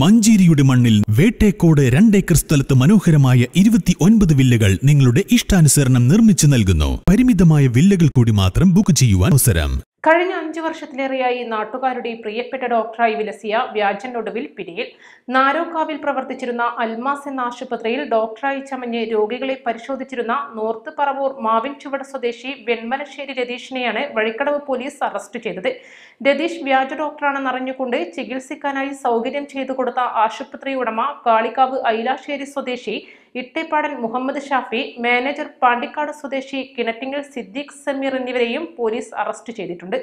മഞ്ചേരിയുടെ മണ്ണിൽ വേട്ടേക്കോട് രണ്ടേക്കർ സ്ഥലത്ത് മനോഹരമായ ഇരുപത്തി ഒൻപത് വില്ലകൾ നിങ്ങളുടെ ഇഷ്ടാനുസരണം നിർമ്മിച്ചു നൽകുന്നു. പരിമിതമായ വില്ലകൾ കൂടി മാത്രം ബുക്ക് ചെയ്യുവാൻ അവസരം. കഴിഞ്ഞ അഞ്ചു വർഷത്തിലേറെയായി നാട്ടുകാരുടെ പ്രിയപ്പെട്ട ഡോക്ടറായി വിലസിയ വ്യാജനൊടുവിൽ പിടിയിൽ. നാരോക്കാവിൽ പ്രവർത്തിച്ചിരുന്ന അൽമാസ് എന്ന ആശുപത്രിയിൽ ഡോക്ടറായി ചമഞ്ഞ് രോഗികളെ പരിശോധിച്ചിരുന്ന നോർത്ത് പറവൂർ മാവിൻ ചുവട് സ്വദേശി വെൺമലശ്ശേരി രതീഷിനെയാണ് വഴിക്കടവ് പോലീസ് അറസ്റ്റ് ചെയ്തത്. രതീഷ് വ്യാജ ഡോക്ടറാണെന്ന് അറിഞ്ഞുകൊണ്ട് ചികിത്സിക്കാനായി സൗകര്യം ചെയ്തു കൊടുത്ത ആശുപത്രി ഉടമ കാളിക്കാവ് ഐലാശ്ശേരി സ്വദേശി ഇട്ടേപ്പാടൻ മുഹമ്മദ് ഷാഫി മാനേജർ പാണ്ടിക്കാട് സ്വദേശി കിണറ്റിങ്ങൽ സിദ്ദീഖ് സമീർ എന്നിവരെയും പോലീസ് അറസ്റ്റ് ചെയ്തിട്ടുണ്ട്.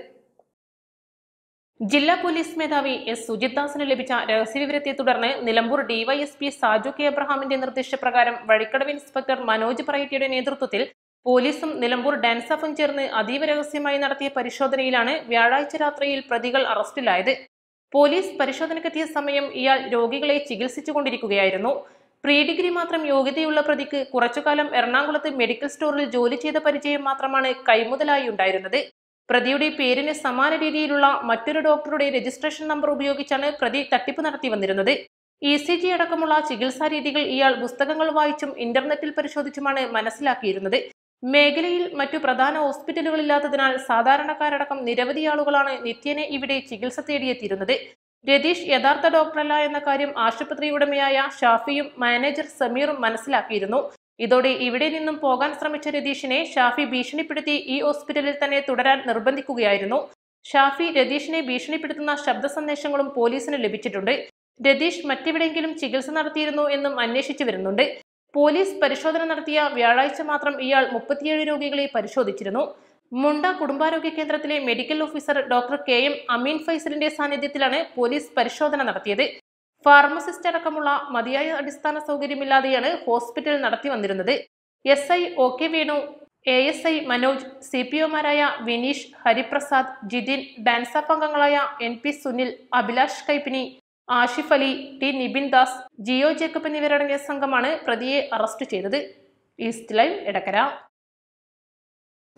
ജില്ലാ പോലീസ് മേധാവി എസ്. സുജിത്ദാസിന് ലഭിച്ച രഹസ്യവിവരത്തെ തുടർന്ന് നിലമ്പൂർ ഡിവൈഎസ്പി സാജു കെ. എബ്രഹാമിന്റെ നിർദ്ദേശപ്രകാരം വഴിക്കടവ് ഇൻസ്പെക്ടർ മനോജ് പറയറ്റിയുടെ നേതൃത്വത്തിൽ പോലീസും നിലമ്പൂർ ഡാൻസഫും ചേർന്ന് അതീവ രഹസ്യമായി നടത്തിയ പരിശോധനയിലാണ് വ്യാഴാഴ്ച രാത്രിയിൽ പ്രതികൾ അറസ്റ്റിലായത്. പോലീസ് പരിശോധനയ്ക്കെത്തിയ സമയം ഇയാൾ രോഗികളെ ചികിത്സിച്ചുകൊണ്ടിരിക്കുകയായിരുന്നു. പ്രീ ഡിഗ്രി മാത്രം യോഗ്യതയുള്ള പ്രതിക്ക് കുറച്ചുകാലം എറണാകുളത്ത് മെഡിക്കൽ സ്റ്റോറിൽ ജോലി ചെയ്ത പരിചയം മാത്രമാണ് കൈമുതലായി ഉണ്ടായിരുന്നത്. പ്രതിയുടെ പേരിന് സമാന രീതിയിലുള്ള മറ്റൊരു ഡോക്ടറുടെ രജിസ്ട്രേഷൻ നമ്പർ ഉപയോഗിച്ചാണ് പ്രതി തട്ടിപ്പ് നടത്തി വന്നിരുന്നത്. ഇ സി ജി അടക്കമുള്ള ചികിത്സാ രീതികൾ ഇയാൾ പുസ്തകങ്ങൾ വായിച്ചും ഇന്റർനെറ്റിൽ പരിശോധിച്ചുമാണ് മനസ്സിലാക്കിയിരുന്നത്. മേഖലയിൽ മറ്റു പ്രധാന ഹോസ്പിറ്റലുകളില്ലാത്തതിനാൽ സാധാരണക്കാരടക്കം നിരവധി ആളുകളാണ് നിത്യേന ഇവിടെ ചികിത്സ തേടിയെത്തിയിരുന്നത്. രതീഷ് യഥാർത്ഥ ഡോക്ടറല്ല എന്ന കാര്യം ആശുപത്രി ഉടമയായ ഷാഫിയും മാനേജർ സമീറും മനസ്സിലാക്കിയിരുന്നു. ഇതോടെ ഇവിടെ നിന്നും പോകാൻ ശ്രമിച്ച രതീഷിനെ ഷാഫി ഭീഷണിപ്പെടുത്തി ഈ ഹോസ്പിറ്റലിൽ തന്നെ തുടരാൻ നിർബന്ധിക്കുകയായിരുന്നു. ഷാഫി രതീഷിനെ ഭീഷണിപ്പെടുത്തുന്ന ശബ്ദ സന്ദേശങ്ങളും പോലീസിന് ലഭിച്ചിട്ടുണ്ട്. രതീഷ് മറ്റെവിടെയെങ്കിലും ചികിത്സ നടത്തിയിരുന്നു എന്നും അന്വേഷിച്ചു വരുന്നുണ്ട്. പോലീസ് പരിശോധന നടത്തിയ വ്യാഴാഴ്ച മാത്രം ഇയാൾ മുപ്പത്തിയേഴ് രോഗികളെ പരിശോധിച്ചിരുന്നു. മുണ്ട കുടുംബാരോഗ്യ കേന്ദ്രത്തിലെ medical officer doctor K M Ameen ഫൈസലിന്റെ സാന്നിധ്യത്തിലാണ് പോലീസ് പരിശോധന നടത്തിയത്. ഫാർമസിസ്റ്റ് അടക്കമുള്ള മതിയായ അടിസ്ഥാന സൗകര്യമില്ലാതെയാണ് ഹോസ്പിറ്റൽ നടത്തി വന്നിരുന്നത്. S I O K Venu A S I Manoj C P ഒമാരായ Vineesh Hariprasad Jithin ഡാൻസാപ്പ് അംഗങ്ങളായ N P Sunil Abhilash Kaippini Ashif Ali T Nibin Das Jio Jacob എന്നിവരടങ്ങിയ സംഘമാണ് പ്രതിയെ അറസ്റ്റ് ചെയ്തത്. East Live Edakkara.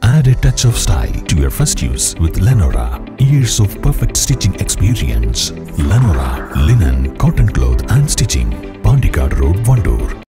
Add a touch of style to your first use with Lenora. Years of perfect stitching experience. Lenora,